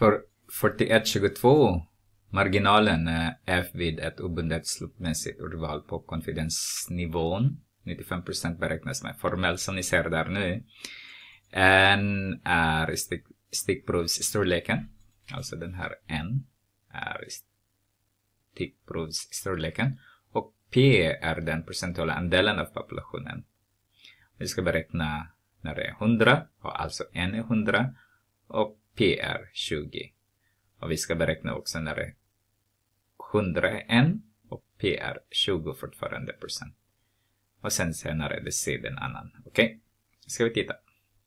För 4122, marginalen är f vid ett obundet slumpmässigt urval på konfidensnivån. 95% beräknas med formell som ni ser där nu. N är stick, stickprovsstorleken. Alltså den här N är stickprovsstorleken. Och P är den procentuella andelen av populationen. Vi ska beräkna när det är 100, och alltså N är 100 och pr20. Och vi ska beräkna också när det är 101 och pr20 fortfarande procent. Och sen senare är det C den annan. Okej? Okay? Ska vi titta.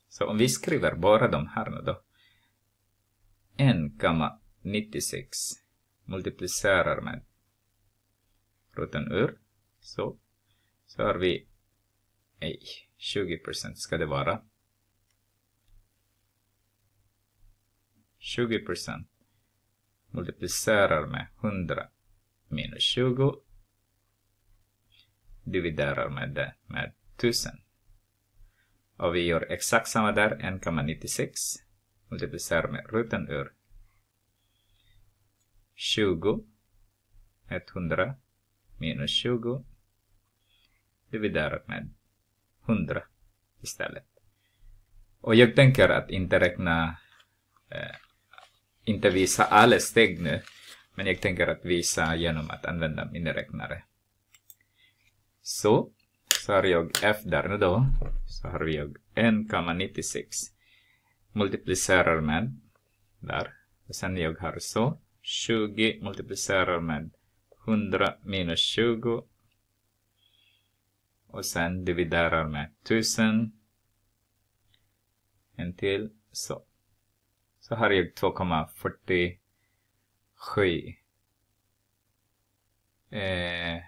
Så om vi skriver bara de här nu då. 1,96 multiplicerar med roten ur. Så. Så har vi, nej, 20 procent ska det vara. 20% multiplicerar med 100 minus 20 dividerar med det med 1000. Och vi gör exakt samma där, 1,96 multiplicerar med ruten ur 20 100 minus 20 dividerat med 100 istället. Och jag tänker att inte räkna, eh, inte visa alla steg nu, men jag tänker att visa genom att använda miniräknare. Så, så har jag f där nu då, så har vi 1,96 multiplicerar med, där, och sen jag har så, 20 multiplicerar med 100 minus 20 och sen dividerar med 1000 en till så. Så har är 2,47 eh,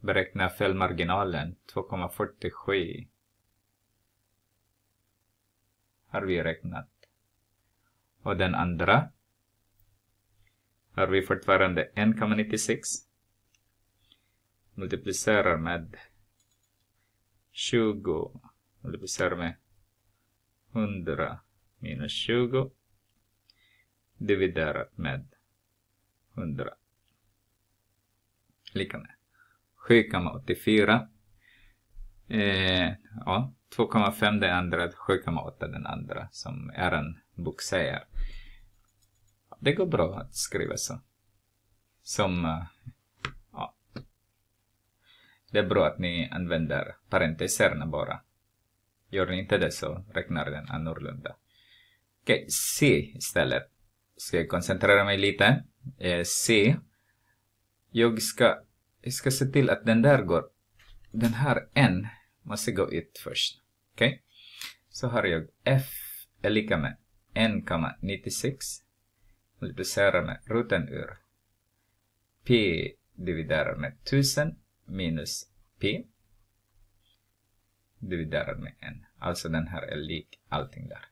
beräkna felmarginalen 2,47 har vi räknat. Och den andra? Har vi fortfarande 1,96 multiplicerar med 20 multiplicerar med 100 minus 20 dividerat med 100 lika med 7,84 eh, ja, 2,5 det andra, 7,8 den andra som är en bok säger. Det går bra att skriva så. Som, eh, ja. Det är bra att ni använder parenteserna bara. Gör ni inte det så räknar den annorlunda. Okej, okay, C istället. Ska jag koncentrera mig lite. Eh, C. Jag ska, jag ska se till att den där går. Den här N måste gå ut först. Okej? Okay? Så har jag F är lika med 1,96 multiplicerar med roten ur P dividerar med 1000 minus P dividerar med n. Alltså den här är lik allting där.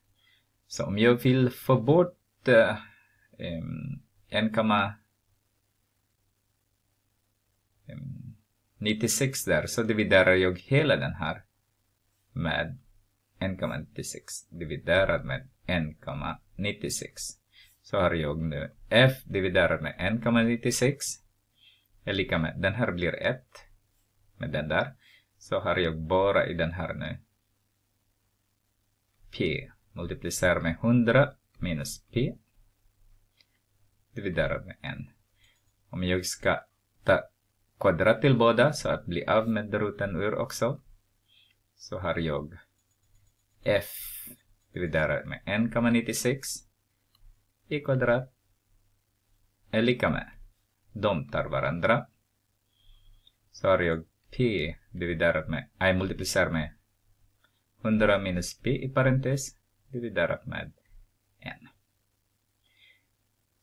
Så om jag vill få bort uh, Ehm, 1,96 ehm, där så dividerar jag hela den här med 1,96 dividerat med 1,96 så har jag nu f dividerat med 1,96 är lika med, den här blir 1 med den där. Så har jag bara i den här nu p multiplicerar med 100 minus p dividerat med n. Om jag ska ta kvadrat till båda så att bli av med roten ur också så har jag f dividerat med 1,96 i kvadrat är lika med. De tar varandra. Så har jag p dividerat med, i multiplicerar med 100 minus p i parentes dividerat med n.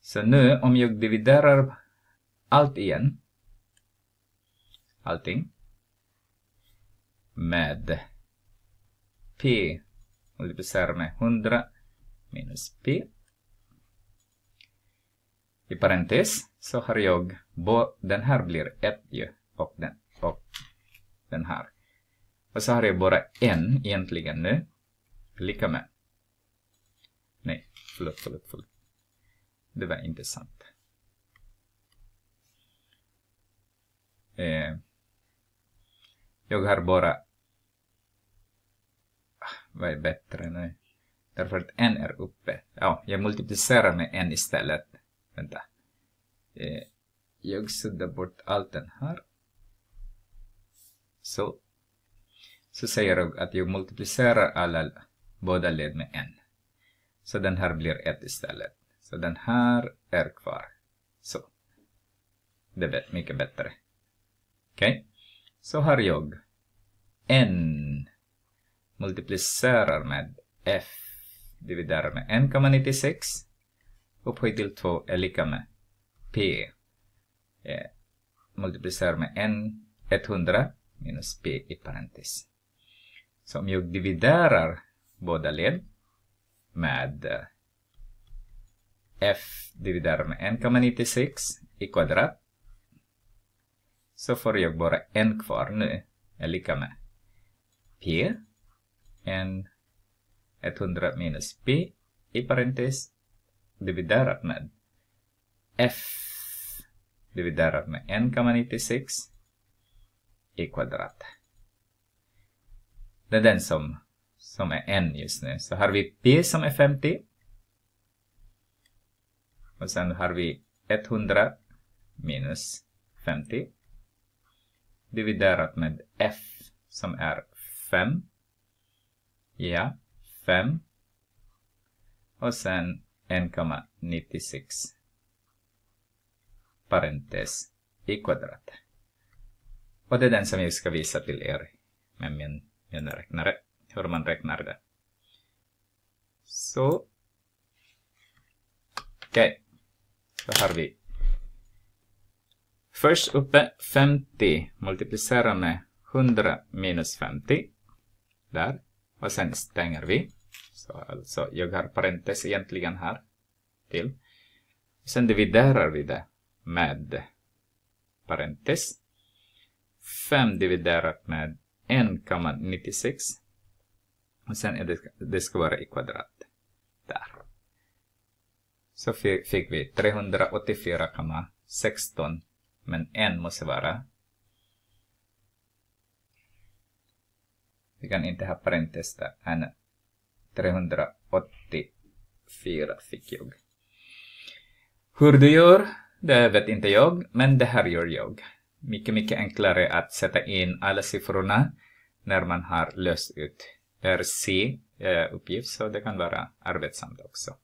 Så nu om jag dividerar allt igen, allting, med p multiplicerar med 100 minus p i parentes så har jag, den här blir 1 ju, och den, och den här. Och så har jag bara en egentligen nu, lika med, nej, förlåt, förlåt, förlåt det var intressant. Eh, jag har bara... Ah, vad är bättre nu? Därför att en är uppe. Ja, jag multiplicerar med en istället. Vänta. Eh, jag suddar bort allt den här. Så. Så säger jag att jag multiplicerar alla båda led med en. Så den här blir ett istället. Så den här är kvar. Så. Det är mycket bättre. Okej? Okay? Så har jag n multiplicerar med f dividerar med 1,96 upphöjt till 2 är lika med p eh, multiplicerar med n 100 minus p i parentes. Så om jag dividerar båda led med eh, f dividerat med 1,96 i kvadrat så får jag bara en kvar nu är lika med p N, 100 minus p i parentes dividerat med f dividerat med 1,96 i kvadrat. Det är den som, som är n just nu. Så har vi p som är 50. Och sen har vi 100 minus 50 dividerat med f som är 5. Ja, 5. Och sen 1,96 parentes i kvadrat. Och det är den som jag ska visa till er med min min räknare, hur man räknar det. Så. Okej. Okay. Då har vi Först uppe 50 multiplicerar med 100 minus 50. Där. Och sen stänger vi. Så alltså, jag har parentes egentligen här. Till. Sen dividerar vi det med parentes. 5 dividerat med 1,96. Och sen är det, det ska vara i kvadrat. Så fick vi 384,16 men n måste vara. Vi kan inte ha parentes där. 384 fick jag. Hur du gör, det vet inte jag, men det här gör jag. Mycket, mycket enklare att sätta in alla siffrorna när man har löst ut Det är C-uppgift eh, så det kan vara arbetsamt också.